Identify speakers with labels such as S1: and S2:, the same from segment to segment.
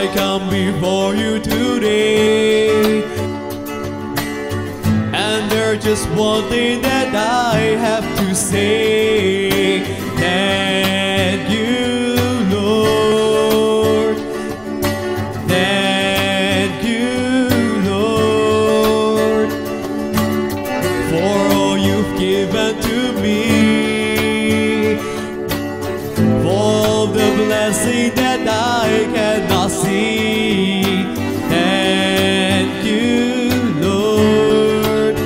S1: I come before you today. And there's just one thing that I have to say. All the blessing that I cannot see. Thank you, Lord.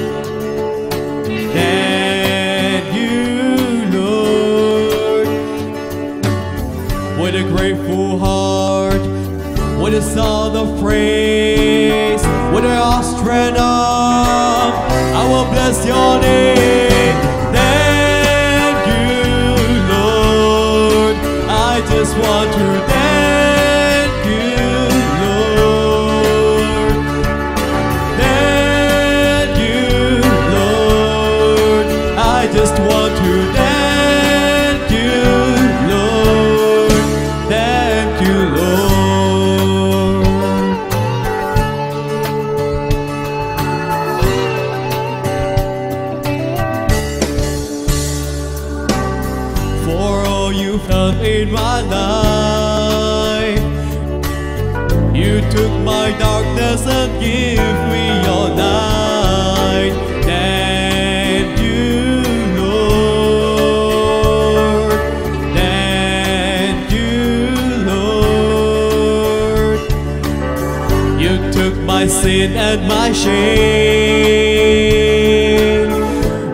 S1: Thank you, Lord. With a grateful heart, with a sound of praise, with an outstretched arm, I will bless your name. Just want to thank you, Lord. Thank you, Lord. I just want to thank you, Lord. Thank you, Lord. For all you've done in my life. You took my darkness and give me your light. Thank you, Lord. Thank you, Lord. You took my sin and my shame.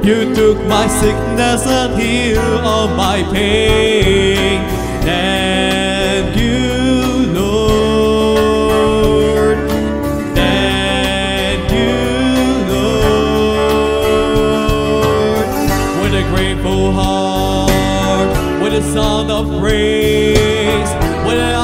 S1: You took my sickness and healed all my pain. Thank you, Lord. Thank you, Lord. With a grateful heart, with a sound of praise, with an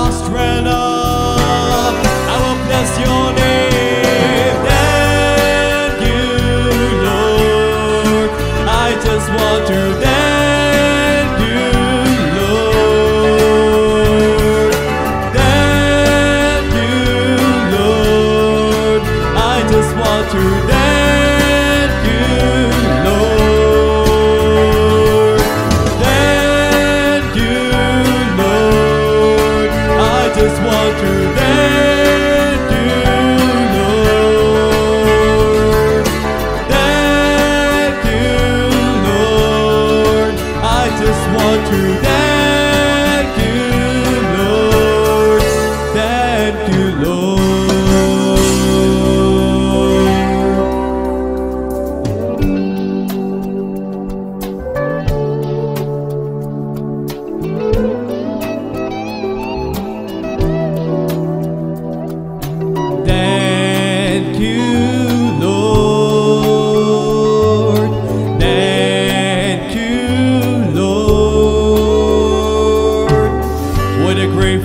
S1: just want to thank you, Lord. Thank you, Lord. I just want to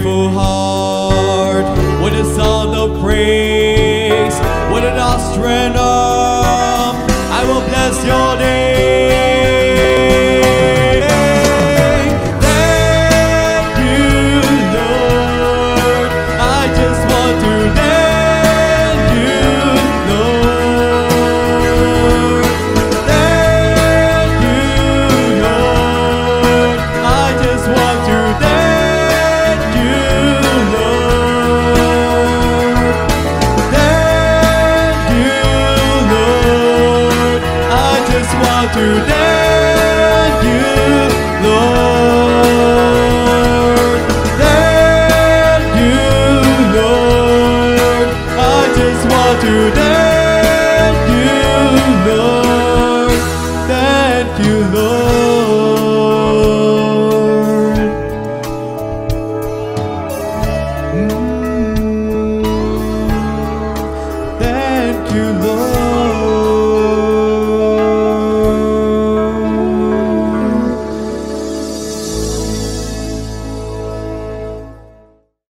S1: grateful heart, is wider than you, Lord. Than you, Lord. I just want to